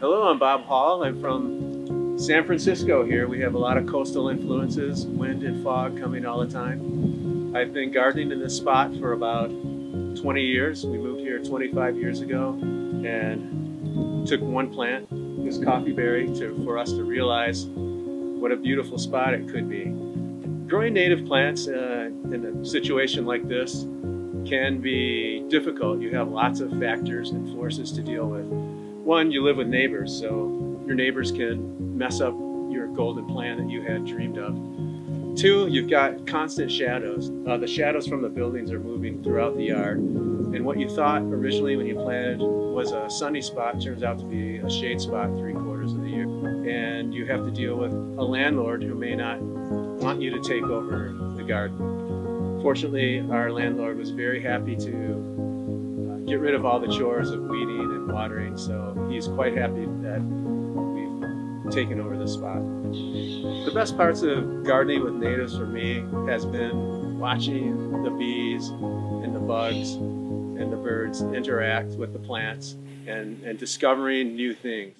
Hello, I'm Bob Hall. I'm from San Francisco here. We have a lot of coastal influences, wind and fog coming all the time. I've been gardening in this spot for about 20 years. We moved here 25 years ago and took one plant, this coffee berry, to, for us to realize what a beautiful spot it could be. Growing native plants uh, in a situation like this can be difficult. You have lots of factors and forces to deal with. One, you live with neighbors, so your neighbors can mess up your golden plan that you had dreamed of. Two, you've got constant shadows. Uh, the shadows from the buildings are moving throughout the yard. And what you thought originally when you planted was a sunny spot turns out to be a shade spot three quarters of the year. And you have to deal with a landlord who may not want you to take over the garden. Fortunately, our landlord was very happy to get rid of all the chores of weeding and watering, so he's quite happy that we've taken over this spot. The best parts of gardening with natives for me has been watching the bees and the bugs and the birds interact with the plants and, and discovering new things.